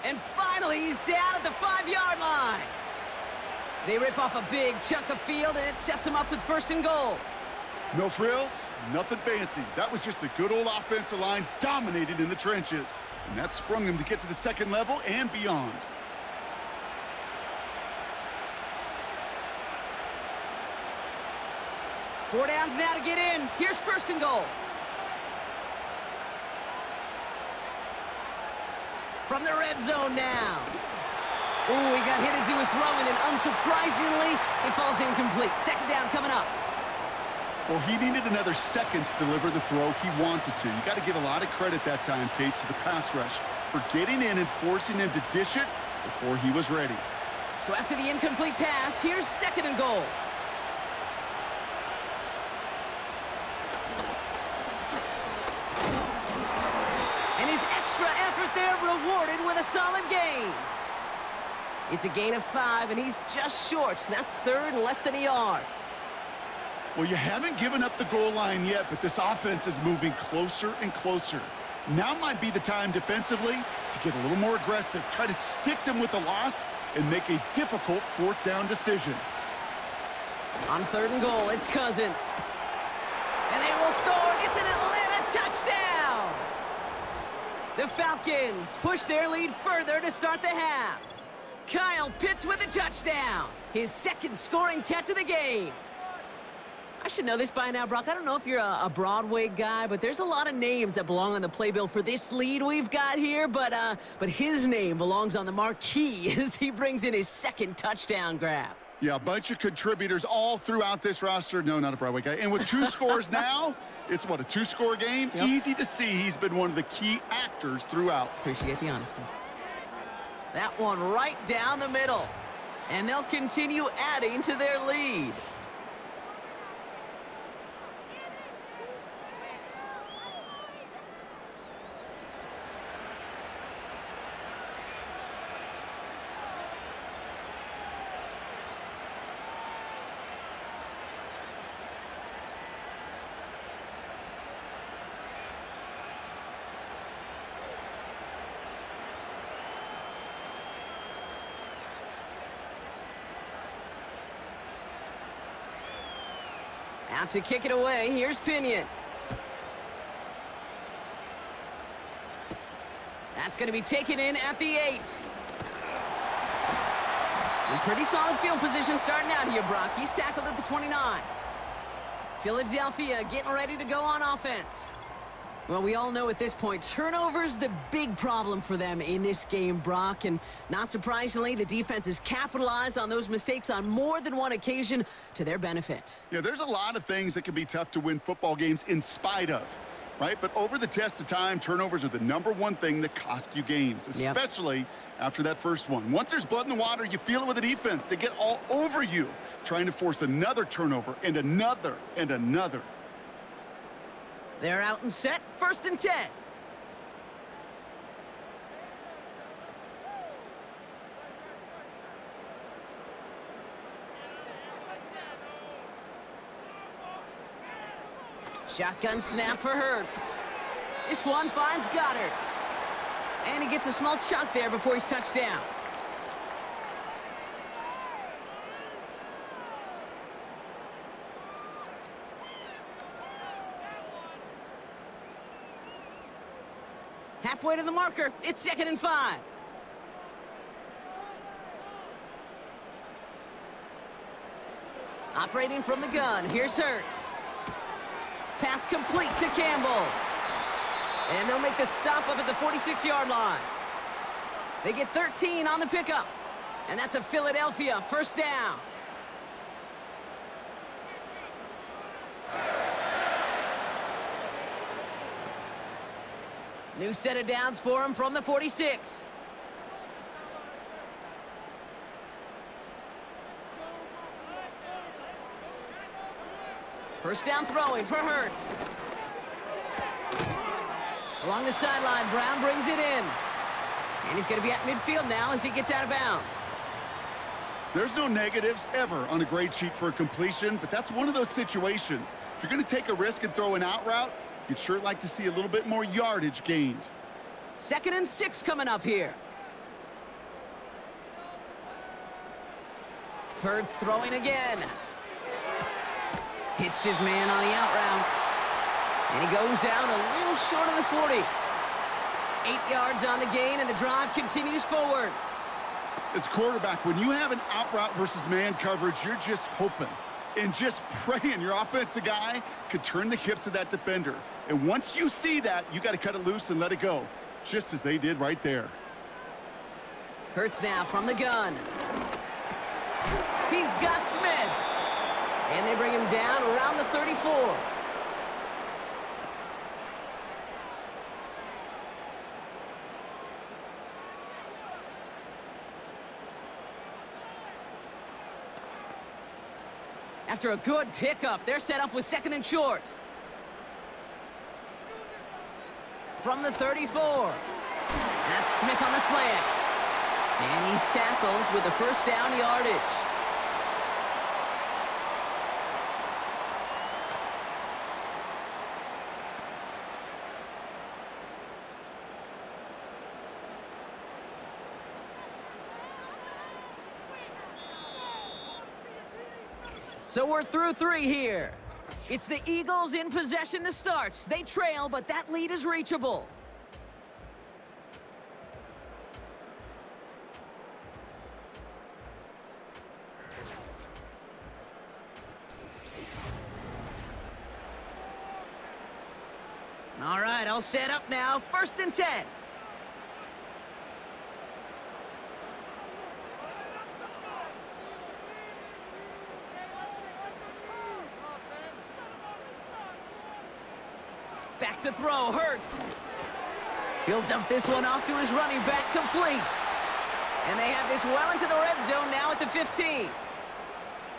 And finally, he's down at the five-yard line. They rip off a big chunk of field, and it sets them up with first and goal. No frills, nothing fancy. That was just a good old offensive line dominated in the trenches. And that sprung him to get to the second level and beyond. Four downs now to get in. Here's first and goal. From the red zone now. Ooh, he got hit as he was throwing, and unsurprisingly, it falls incomplete. Second down coming up. Well, he needed another second to deliver the throw he wanted to. You got to give a lot of credit that time, Kate, to the pass rush for getting in and forcing him to dish it before he was ready. So after the incomplete pass, here's second and goal. And his extra effort there rewarded with a solid gain. It's a gain of five, and he's just short. So that's third and less than a yard. Well, you haven't given up the goal line yet, but this offense is moving closer and closer. Now might be the time defensively to get a little more aggressive, try to stick them with the loss, and make a difficult fourth down decision. On third and goal, it's Cousins. And they will score. It's an Atlanta touchdown! The Falcons push their lead further to start the half. Kyle Pitts with a touchdown. His second scoring catch of the game. I should know this by now, Brock. I don't know if you're a, a, Broadway guy, but there's a lot of names that belong on the playbill for this lead we've got here. But uh, but his name belongs on the marquee [laughs] as he brings in his second touchdown grab. Yeah, a bunch of contributors all throughout this roster. No, not a Broadway guy. And with two scores [laughs] now, it's what, a two-score game? Yep. Easy to see he's been one of the key actors throughout. Appreciate the honesty. That one right down the middle. And they'll continue adding to their lead. Out to kick it away. Here's Pinion. That's going to be taken in at the eight. In pretty solid field position starting out here, Brock. He's tackled at the 29. Philadelphia getting ready to go on offense. Well, we all know at this point, turnovers the big problem for them in this game, Brock. And not surprisingly, the defense has capitalized on those mistakes on more than one occasion to their benefit. Yeah, there's a lot of things that can be tough to win football games in spite of, right? But over the test of time, turnovers are the number one thing that cost you games, especially yep. after that first one. Once there's blood in the water, you feel it with the defense. They get all over you, trying to force another turnover and another and another. They're out and set, first and 10. Shotgun snap for Hurts. This one finds Goedert. And he gets a small chunk there before he's touched down. Halfway to the marker. It's second and five. Operating from the gun. Here's Hurts. Pass complete to Campbell. And they'll make the stop up at the 46-yard line. They get 13 on the pickup. And that's a Philadelphia first down. New set of downs for him from the 46. First down throwing for Hurts. Along the sideline, Brown brings it in. And he's going to be at midfield now as he gets out of bounds. There's no negatives ever on a grade sheet for a completion, but that's one of those situations. If you're going to take a risk and throw an out route, You'd sure like to see a little bit more yardage gained. Second and six coming up here. Hurts throwing again. Hits his man on the out route. And he goes out a little short of the 40. Eight yards on the gain, and the drive continues forward. As a quarterback, when you have an out route versus man coverage, you're just hoping and just [laughs] praying your offensive guy could turn the hips of that defender. And once you see that, you got to cut it loose and let it go, just as they did right there. Hurts now from the gun. He's got Smith. And they bring him down around the 34. After a good pickup, they're set up with second and short. From the 34. That's Smith on the slant. And he's tackled with a first down yardage. So we're through three here. It's the Eagles in possession to start. They trail, but that lead is reachable. All right, I'll set up now. First and 10. To throw, Hurts. He'll dump this one off to his running back, complete. And they have this well into the red zone now at the 15.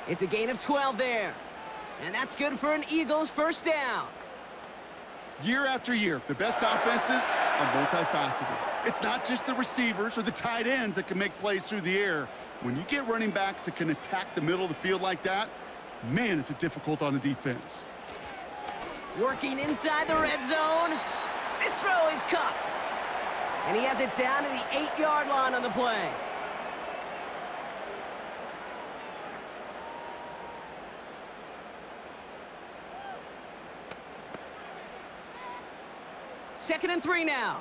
It's a gain of 12 there. And that's good for an Eagles first down. Year after year, the best offenses are multifaceted. It's not just the receivers or the tight ends that can make plays through the air. When you get running backs that can attack the middle of the field like that, man, is it difficult on the defense. Working inside the red zone. This throw is cut. And he has it down to the eight-yard line on the play. Second and three now.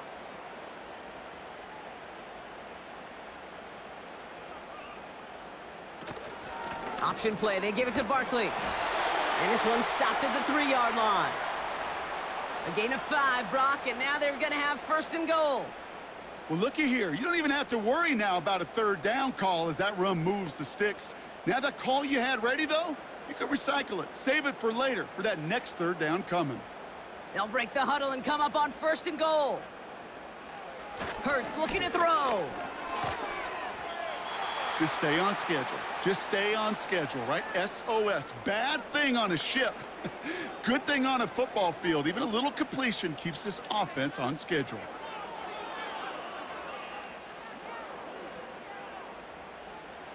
Option play. They give it to Barkley. And this one's stopped at the three-yard line. A gain of five, Brock, and now they're going to have first and goal. Well, looky here. You don't even have to worry now about a third down call as that run moves the sticks. Now that call you had ready, though, you can recycle it. Save it for later, for that next third down coming. They'll break the huddle and come up on first and goal. Hurts looking to throw. Just stay on schedule. Just stay on schedule, right? SOS. Bad thing on a ship. [laughs] Good thing on a football field. Even a little completion keeps this offense on schedule.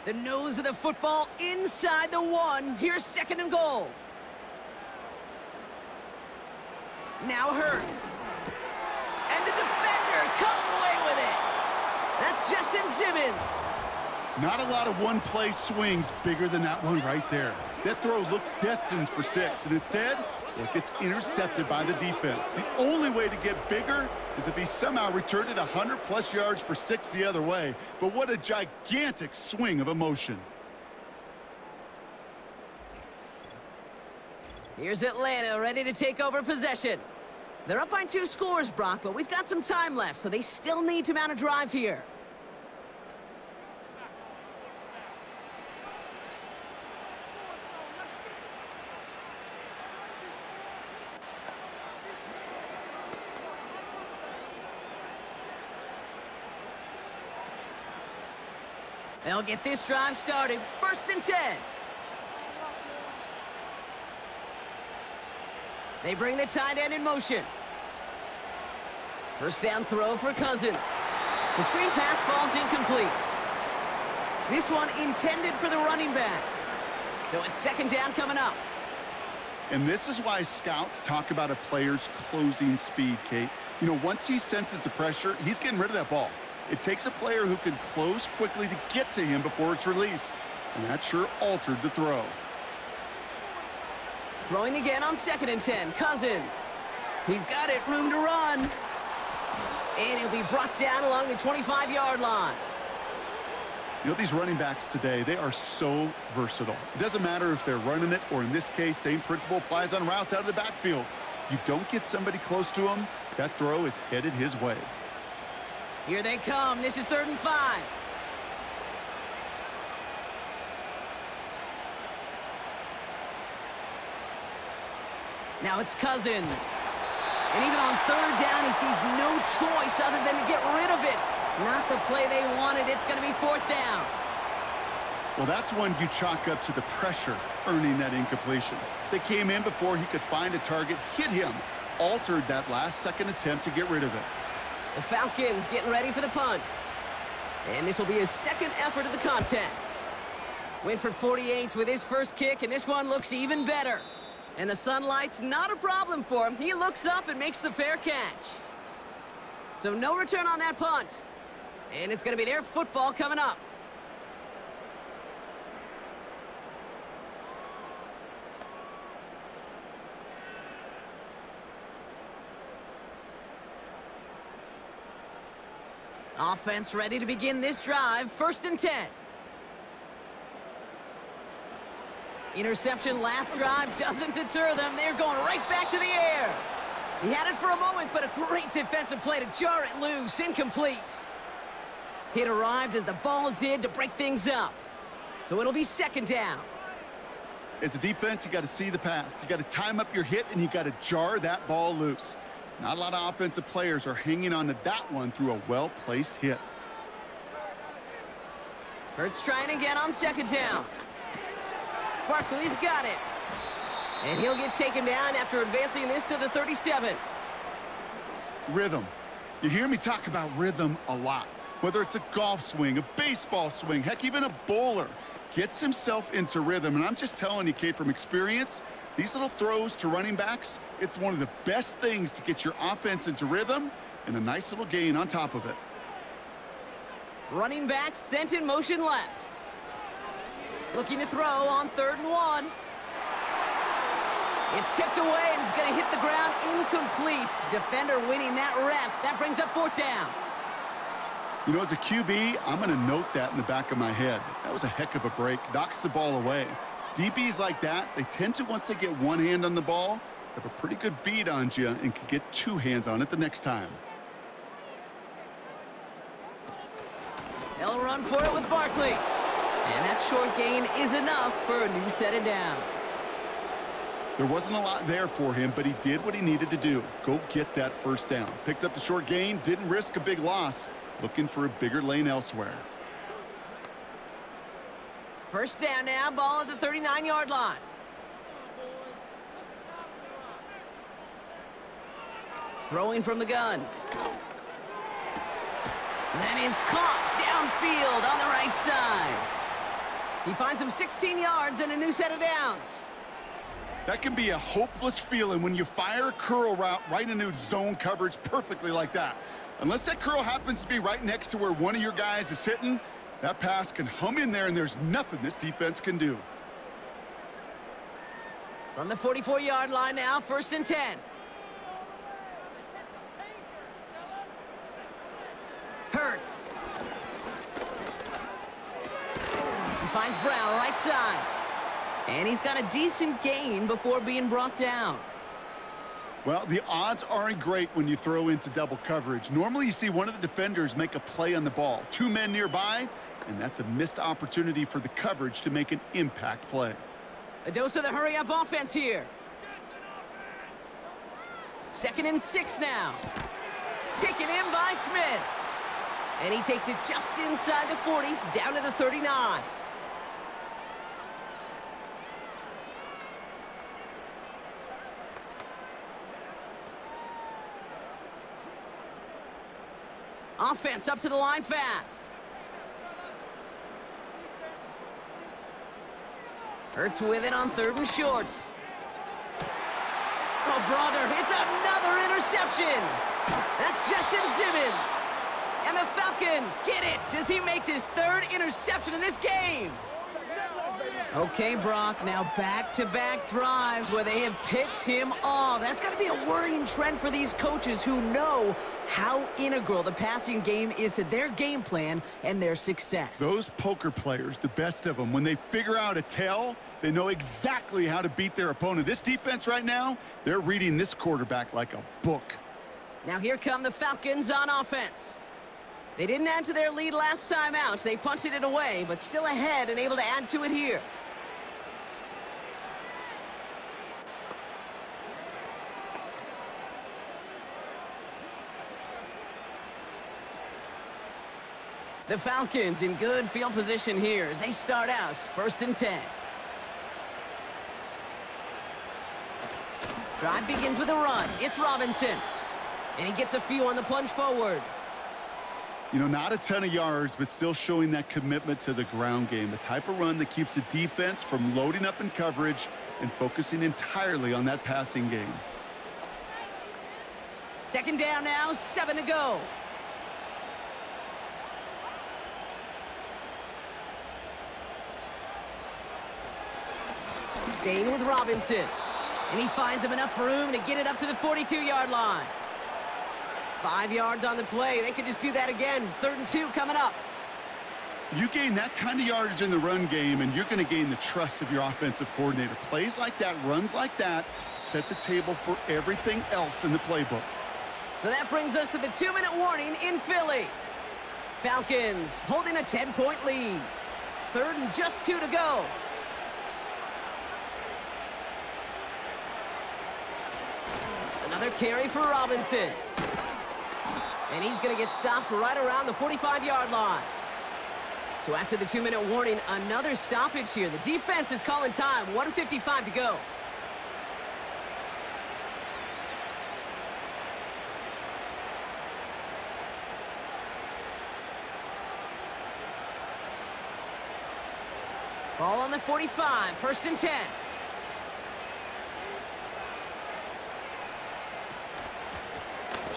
The nose of the football inside the one. Here's second and goal. Now Hurts. And the defender comes away with it. That's Justin Simmons. Not a lot of one-play swings bigger than that one right there. That throw looked destined for six, and instead, it gets intercepted by the defense. The only way to get bigger is if he somehow returned it 100-plus yards for six the other way. But what a gigantic swing of emotion. Here's Atlanta ready to take over possession. They're up by two scores, Brock, but we've got some time left, so they still need to mount a drive here. They'll get this drive started. First and 10. They bring the tight end in motion. First down throw for Cousins. The screen pass falls incomplete. This one intended for the running back. So it's second down coming up. And this is why scouts talk about a player's closing speed, Kate. You know, once he senses the pressure, he's getting rid of that ball. It takes a player who can close quickly to get to him before it's released. And that sure altered the throw. Throwing again on second and 10. Cousins. He's got it. Room to run. And he'll be brought down along the 25-yard line. You know, these running backs today, they are so versatile. It doesn't matter if they're running it or, in this case, same principle applies on routes out of the backfield. You don't get somebody close to him, that throw is headed his way. Here they come. This is third and five. Now it's Cousins. And even on third down, he sees no choice other than to get rid of it. Not the play they wanted. It's going to be fourth down. Well, that's one you chalk up to the pressure earning that incompletion. They came in before he could find a target, hit him, altered that last second attempt to get rid of it. The Falcons getting ready for the punt. And this will be his second effort of the contest. Winford 48 with his first kick, and this one looks even better. And the sunlight's not a problem for him. He looks up and makes the fair catch. So no return on that punt. And it's going to be their football coming up. Offense ready to begin this drive. First and 10. Interception last drive doesn't deter them. They're going right back to the air. He had it for a moment, but a great defensive play to jar it loose. Incomplete. It arrived as the ball did to break things up. So it'll be second down. As a defense, you got to see the pass. You got to time up your hit, and you got to jar that ball loose. Not a lot of offensive players are hanging on to that one through a well-placed hit. Hurts trying again on second down. Barkley's got it. And he'll get taken down after advancing this to the 37. Rhythm. You hear me talk about rhythm a lot. Whether it's a golf swing, a baseball swing, heck, even a bowler gets himself into rhythm. And I'm just telling you, Kate, from experience, these little throws to running backs, it's one of the best things to get your offense into rhythm and a nice little gain on top of it. Running back sent in motion left. Looking to throw on third and one. It's tipped away and it's going to hit the ground incomplete. Defender winning that rep. That brings up fourth down. You know, as a QB, I'm going to note that in the back of my head. That was a heck of a break. Knocks the ball away. DBs like that, they tend to, once they get one hand on the ball, have a pretty good beat on you and can get two hands on it the next time. They'll run for it with Barkley. And that short gain is enough for a new set of downs. There wasn't a lot there for him, but he did what he needed to do. Go get that first down. Picked up the short gain, didn't risk a big loss. Looking for a bigger lane elsewhere. First down now, ball at the 39-yard line. Throwing from the gun. That is caught downfield on the right side. He finds him 16 yards and a new set of downs. That can be a hopeless feeling when you fire a curl route right into zone coverage perfectly like that. Unless that curl happens to be right next to where one of your guys is sitting, that pass can hum in there and there's nothing this defense can do. From the 44-yard line now, first and 10. Hurts. He finds Brown right side. And he's got a decent gain before being brought down. Well, the odds aren't great when you throw into double coverage. Normally you see one of the defenders make a play on the ball. Two men nearby, and that's a missed opportunity for the coverage to make an impact play. A dose of the hurry-up offense here. Second and six now. Taken in by Smith. And he takes it just inside the 40, down to the 39. Offense up to the line fast. Hurts with it on third and short. Oh, brother, it's another interception. That's Justin Simmons. And the Falcons get it as he makes his third interception in this game. Okay, Brock, now back-to-back -back drives where they have picked him off. That's got to be a worrying trend for these coaches who know how integral the passing game is to their game plan and their success. Those poker players, the best of them, when they figure out a tell, they know exactly how to beat their opponent. This defense right now, they're reading this quarterback like a book. Now here come the Falcons on offense. They didn't add to their lead last time out. They punted it away, but still ahead and able to add to it here. The Falcons in good field position here as they start out first and 10. Drive begins with a run. It's Robinson. And he gets a few on the plunge forward. You know, not a ton of yards, but still showing that commitment to the ground game. The type of run that keeps the defense from loading up in coverage and focusing entirely on that passing game. Second down now, seven to go. Staying with Robinson. And he finds him enough room to get it up to the 42-yard line. Five yards on the play. They could just do that again. Third and two coming up. You gain that kind of yardage in the run game, and you're going to gain the trust of your offensive coordinator. Plays like that, runs like that, set the table for everything else in the playbook. So that brings us to the two-minute warning in Philly. Falcons holding a 10-point lead. Third and just two to go. Another carry for Robinson. And he's going to get stopped right around the 45-yard line. So after the two-minute warning, another stoppage here. The defense is calling time. 155 to go. Ball on the 45, first and 10.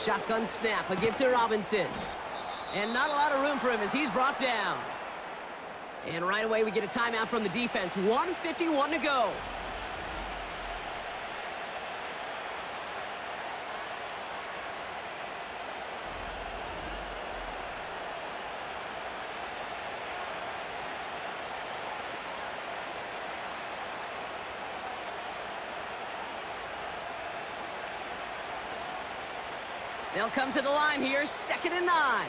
Shotgun snap, a give to Robinson. And not a lot of room for him as he's brought down. And right away we get a timeout from the defense. 151 to go. They'll come to the line here, second and nine.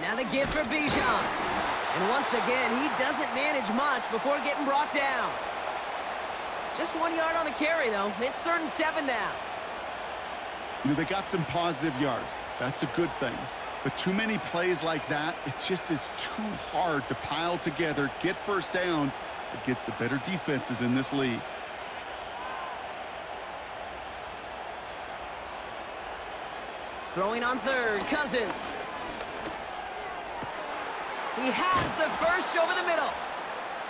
Now the give for Bijan. And once again, he doesn't manage much before getting brought down. Just one yard on the carry, though. It's third and seven now. You know, they got some positive yards. That's a good thing. But too many plays like that, it just is too hard to pile together, get first downs against the better defenses in this league. Throwing on third, Cousins. He has the first over the middle.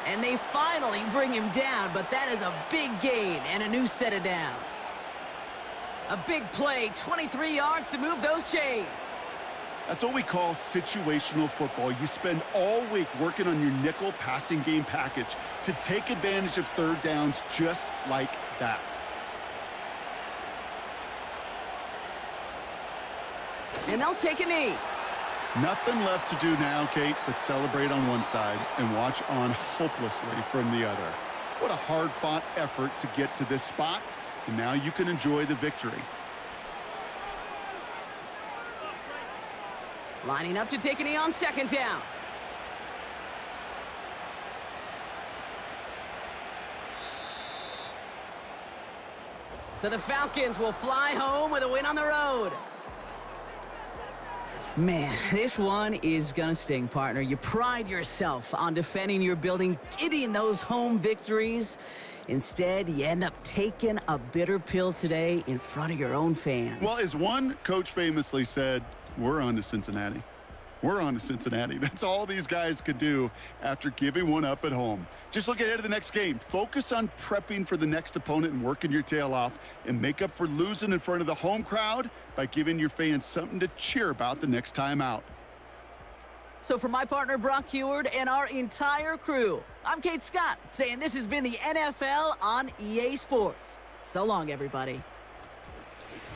And they finally bring him down, but that is a big gain and a new set of downs. A big play, 23 yards to move those chains. That's what we call situational football. You spend all week working on your nickel passing game package to take advantage of third downs just like that. And they'll take a knee. Nothing left to do now, Kate, but celebrate on one side and watch on hopelessly from the other. What a hard-fought effort to get to this spot, and now you can enjoy the victory. Lining up to take a knee on second down. So the Falcons will fly home with a win on the road. Man, this one is gonna sting, partner. You pride yourself on defending your building, getting those home victories. Instead, you end up taking a bitter pill today in front of your own fans. Well, as one coach famously said, we're on to Cincinnati. We're on to Cincinnati. [laughs] That's all these guys could do after giving one up at home. Just look ahead to the next game. Focus on prepping for the next opponent and working your tail off and make up for losing in front of the home crowd by giving your fans something to cheer about the next time out. So for my partner Brock Huard and our entire crew, I'm Kate Scott saying this has been the NFL on EA Sports. So long, everybody.